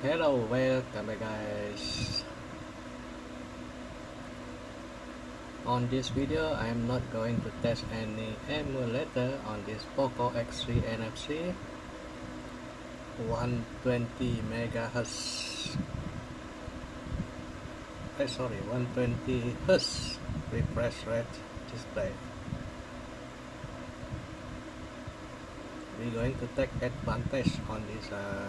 Hello, welcome guys. On this video, I am not going to test any emulator on this Poco X3 NFC 120 megahertz. Eh, sorry 120 hertz refresh rate display. We're going to take advantage on this uh,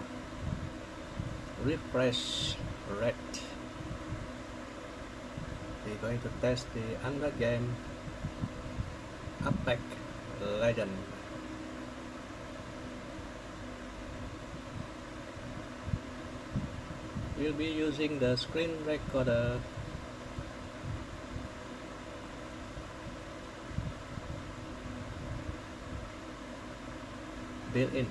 refresh rate. We're going to test the under game Apex Legend. We'll be using the screen recorder. Built in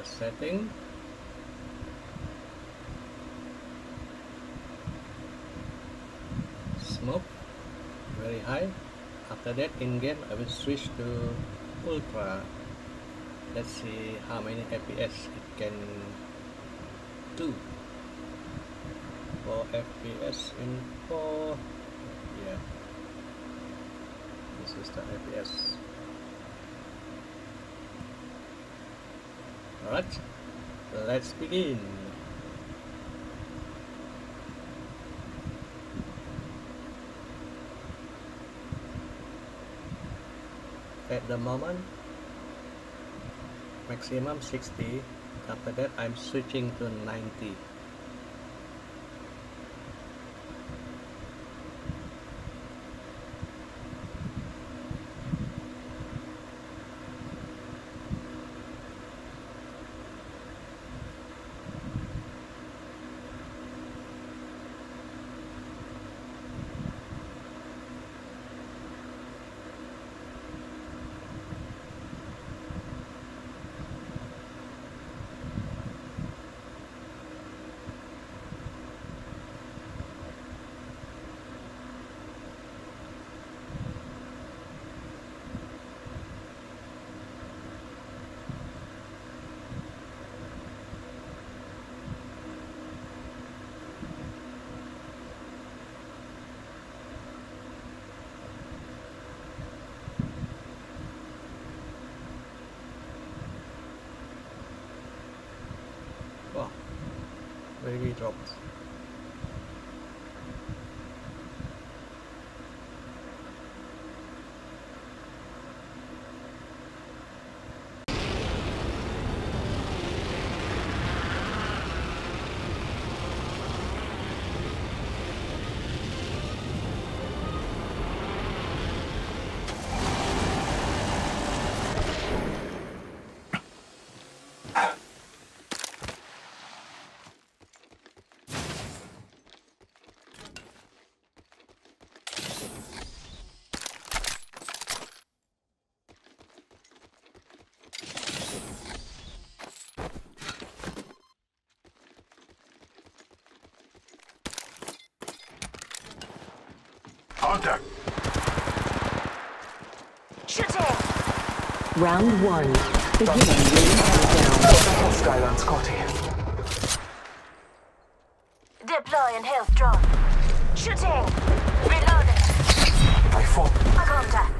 the setting. Smoke. Very high. After that in game I will switch to ultra. Let's see how many fps it can do. 4 fps in 4 yeah. This is the fps alright let's begin. At the moment maximum 60 after that I'm switching to 90 very dropped Contact. Shooting! Round one. Beginning ring countdown. Battle Skyline Scotty. Deploying health drone. Shooting! Reloading. I fought. Contact.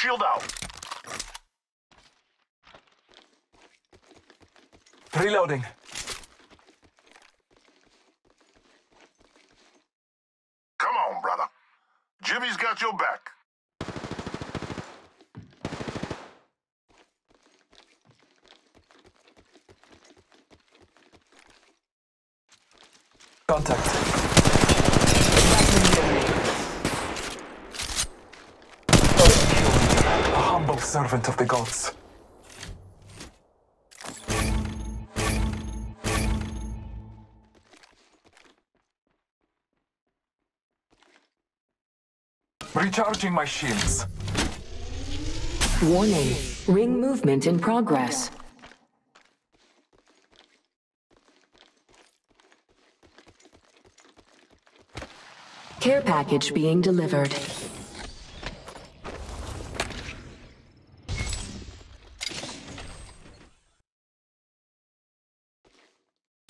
Shield out. Reloading. Come on, brother. Jimmy's got your back. Contact. Back in the enemy. A servant of the gods. Recharging my shields. Warning. Ring movement in progress. Care package being delivered.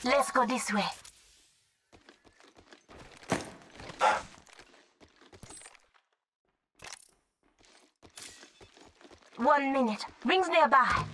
Let's go this way. One minute. Rings nearby.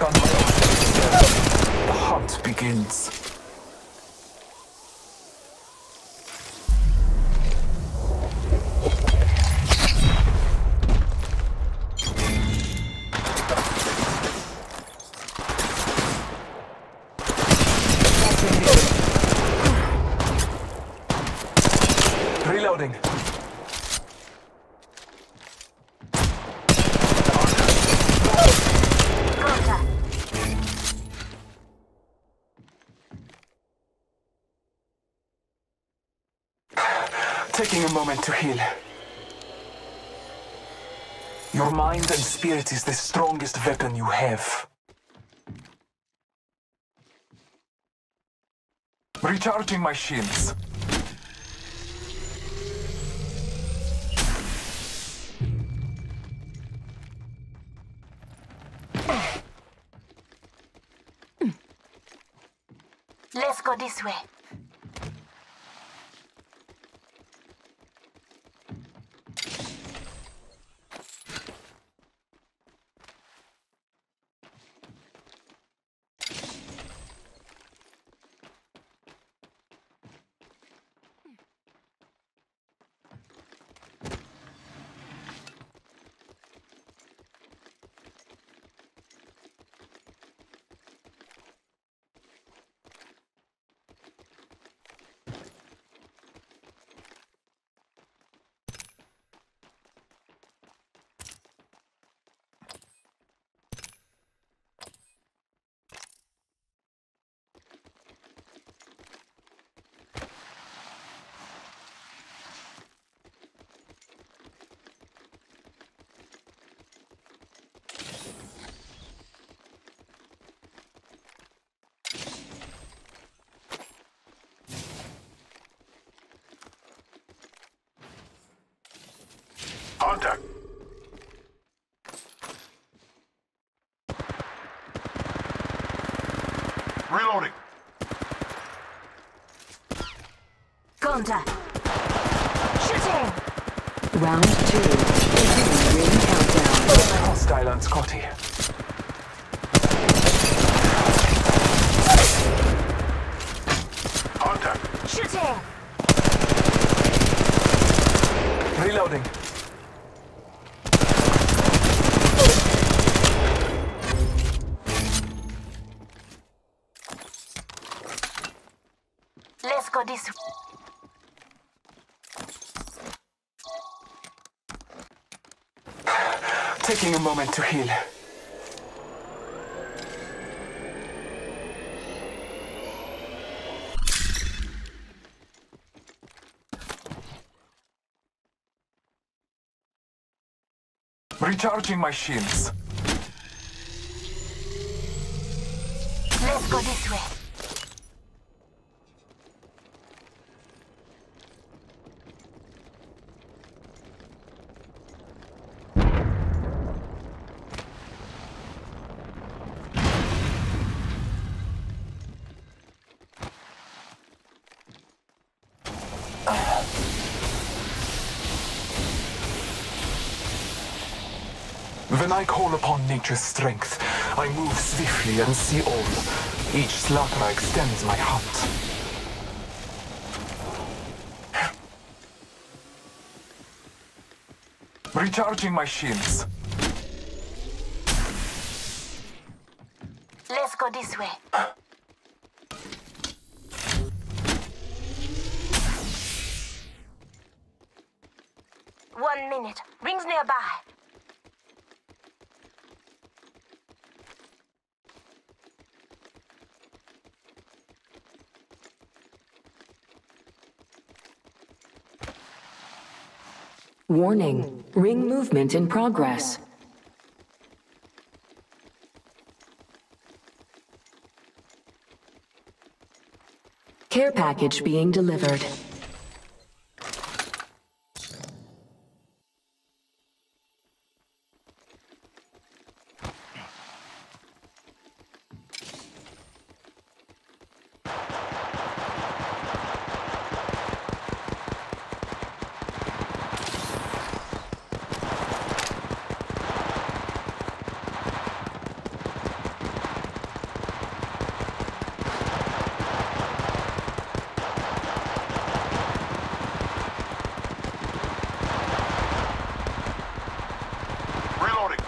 Contact. The hunt begins. Moment to heal. Your mind and spirit is the strongest weapon you have. Recharging my shields. Let's go this way. Contact. Reloading. Contact. Shooting. Round two. Beginning ring countdown. Hostile on Scotty. Contact. Shooting. Reloading. Let's go this way. Moment to heal. Recharging my shields. Let's go this way. When I call upon nature's strength, I move swiftly and see all. Each slaughter extends my hunt. Recharging my shields. Let's go this way. One minute. Rings nearby. Warning. Ring movement in progress. Care package being delivered. Reloading.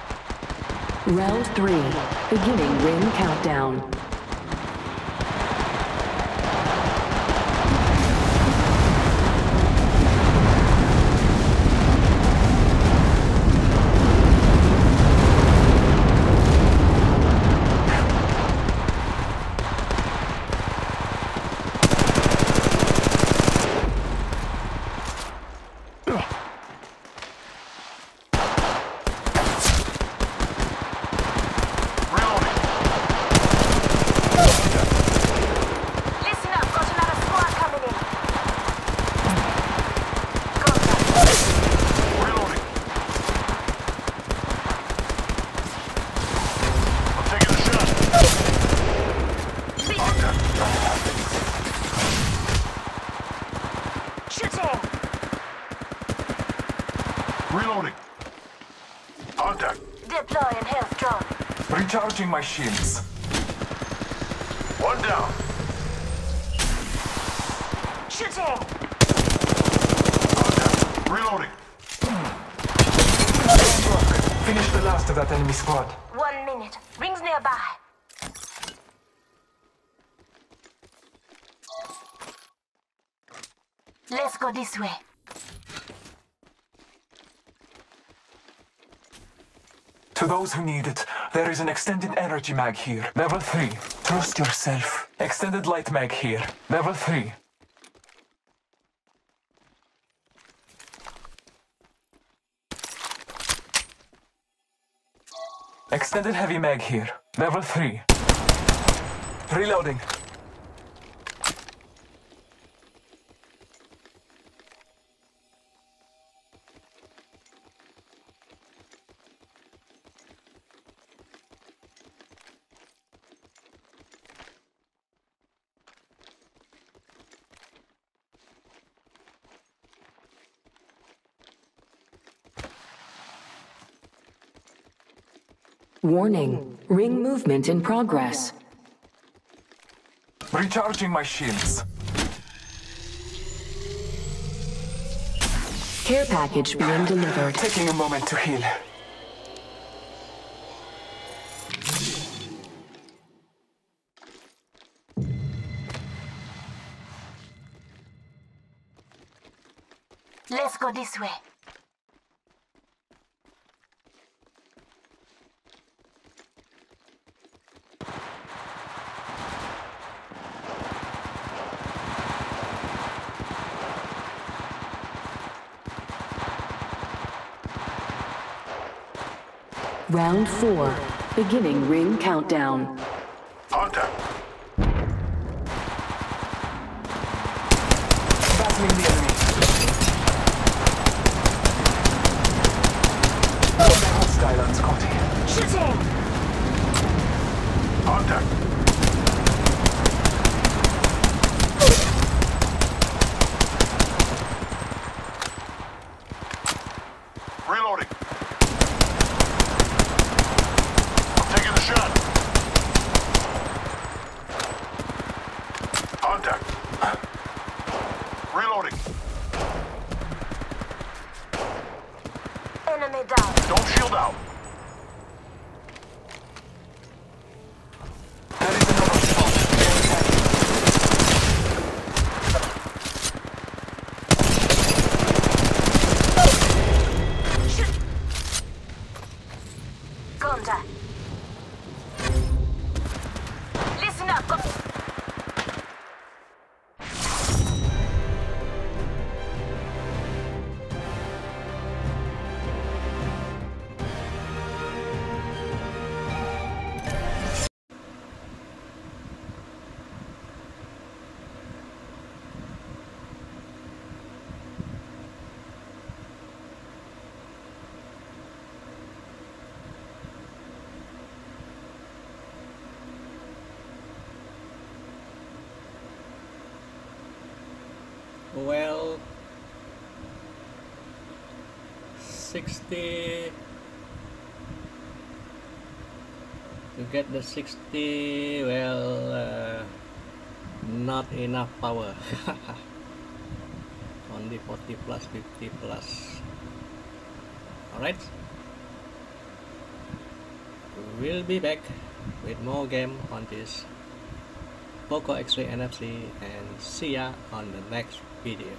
Round three. Beginning ring countdown. Reloading. Listen up, got another squad coming in. Contact. Reloading. I'm taking a shot. Shooting. Reloading. Contact. Deploying health drone. Recharging my shields. One down. Shooting. Contact. Reloading. Finish the last of that enemy squad. One minute. Rings nearby. Let's go this way. To those who need it, there is an extended energy mag here. Level 3. Trust yourself. Extended light mag here. Level 3. Extended heavy mag here. Level 3. Reloading. Warning. Ring movement in progress. Recharging my shields. Care package being delivered. Taking a moment to heal. Let's go this way. Round four. Beginning ring countdown. Contact. Battling the Well, 60 to get the 60 well uh, not enough power. Only 40 plus 50 plus. Alright. We'll be back with more game on this Poco X3 NFC and see ya on the next video